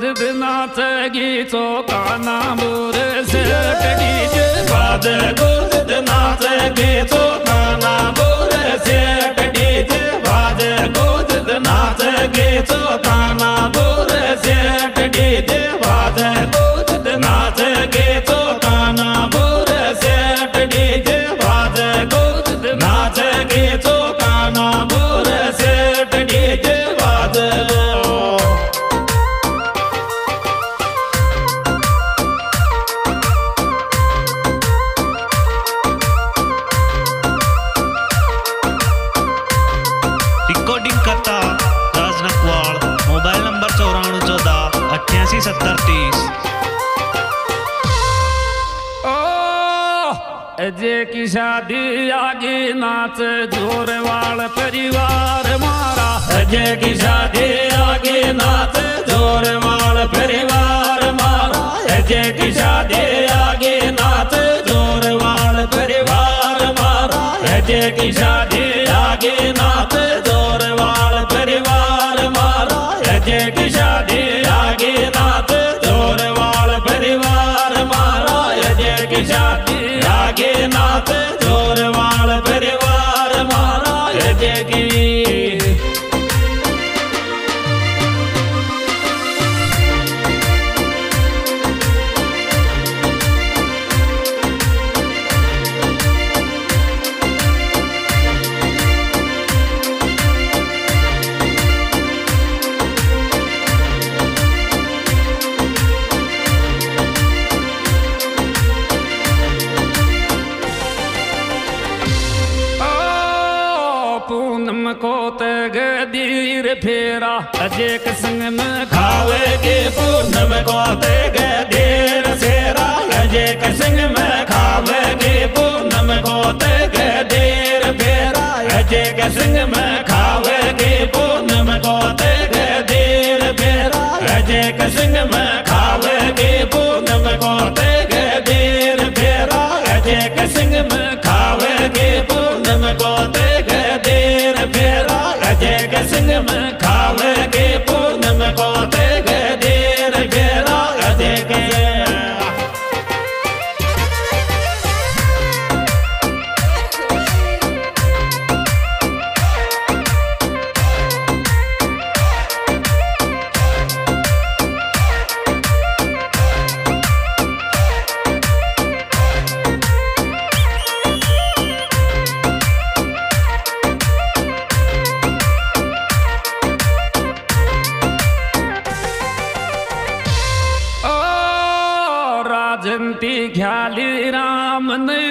de bina te gi to ka na mu de se te gi je ba de go de na te gi to na की शादी, आगे नाच ज़ोर वाल परिवार मारा। जे की शादी, आगे नाच ज़ोर वाल परिवार मारा। जे की शादी, आगे नाच ज़ोर वाल परिवार मारा। जे की शादी, आगे नाच ज़ोर वाल परिवार मारा। जे की शादी, आगे नाच ज़ोर वाल परिवार मारा। जे की फेरा अजय के संग में खावे के पूर्ण को तग गए देर सेरा जेक संग में। ख्याली राम नहीं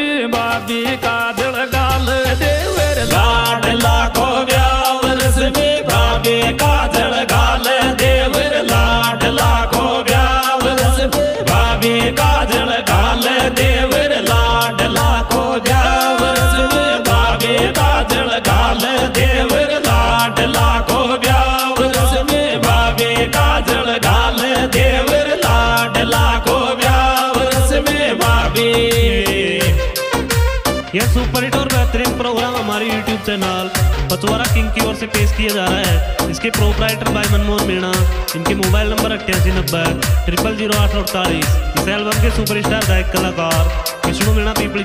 में बाबी का दिल सुपर और बेहतरीन प्रोग्राम हमारे यूट्यूब चैनल पचवारा किंग की ओर से पेश किया जा रहा है। इसके प्रोपराइटर भाई मनमोहन मीणा, इनके मोबाइल नंबर अट्ठासी नब्बे ट्रिपल ज़ीरो आठ अड़तालीस इस एल्बम के सुपरस्टार गायक कलाकार विष्णु मीणा, पीपली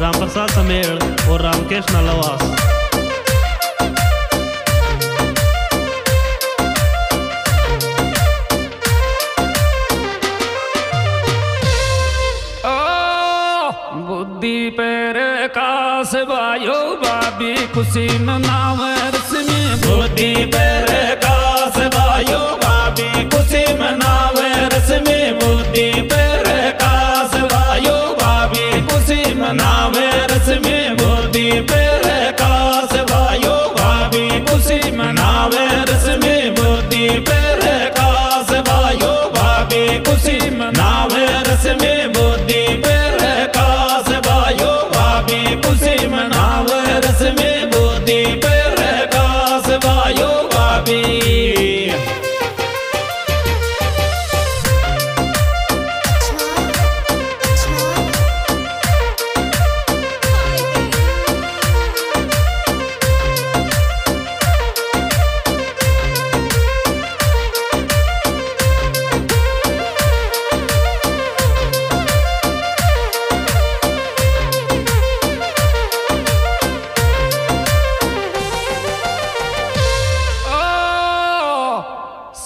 राम प्रसाद समेल और Ramkesh Nalawas. pussy in the now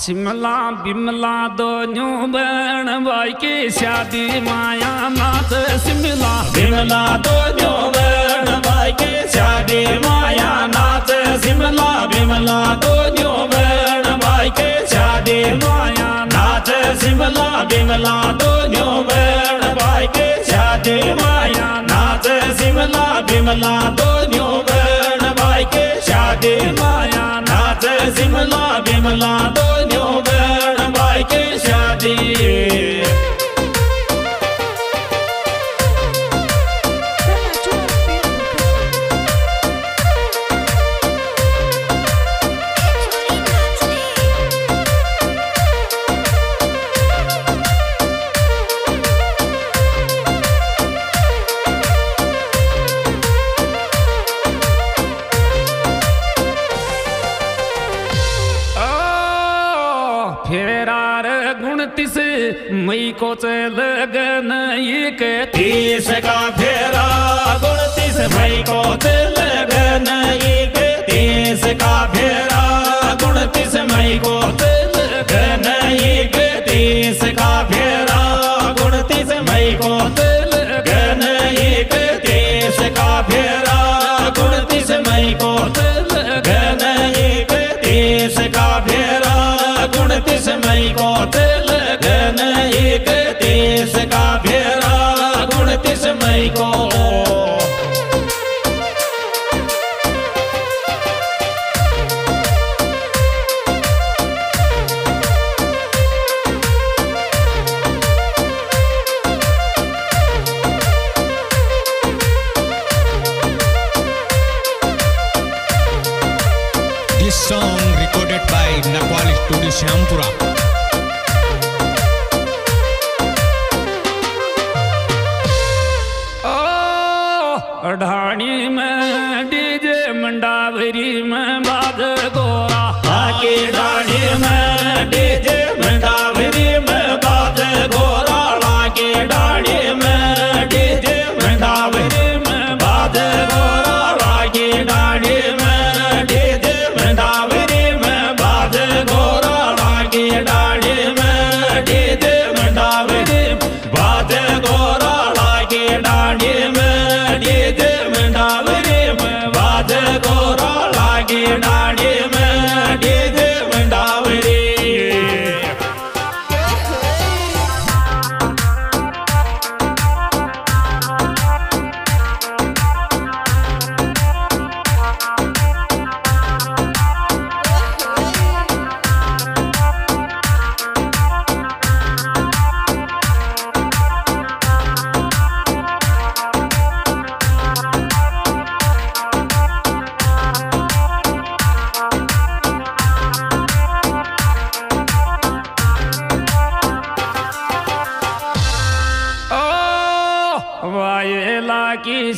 Shimla Bimla दोनों बहन भाई की शादी माया नाथ शिमला बिमला दोनों बहन भाई की शादी माया नाथ शिमला बिमला दोनों बहन भाई की शादी माया नाथ शिमला बिमला दोनों बहन भाई की शादी माया नाथ शिमला बिमला दोनों बहन भाई की शादी माया नाथ शिमला बिमला दोनों Michael Dillon. song recorded by Nakwal Studio Syampura. ओ ढाणी में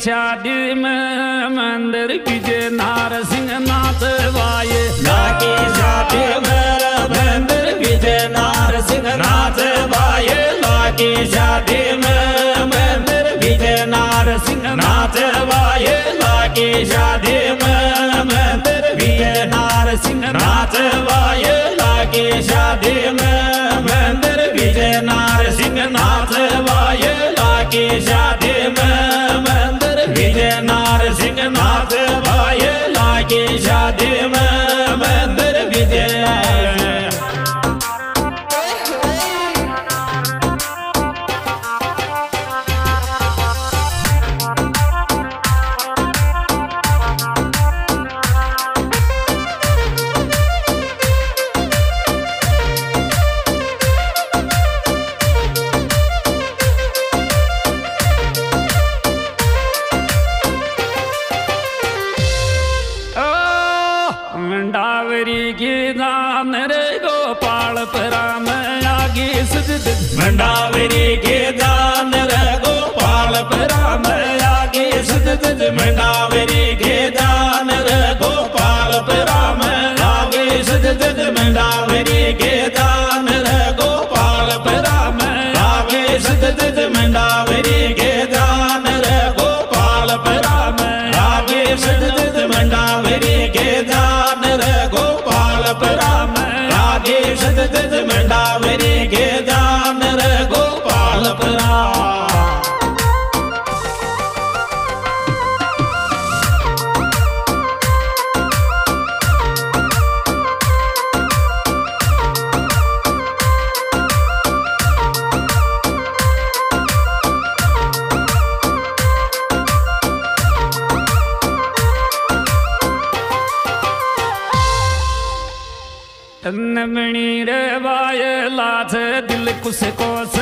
शादी में मंदिर विजय नार सिंह नाथ वाये। की शादी में मंदिर विजय नार सिंह नाथ वाये। की शादी में मंदिर विजय नार सिंह नाथ शादी में मंदिर विजय नार सिंह नाच वाय। लागे शादी में मंदिर विजय नार सिंह नाच वाय। लागे शादी में मंडावरी की दान रे गोपाल पराम आगे सजद मंडावरी के दान रे गोपाल पराम आगे सजद मंडावरी के दान रे गोपाल पराम आगे सजद मंडावरी के दान रे गोपाल पराम आगे सजद मंडावरी seco, seco,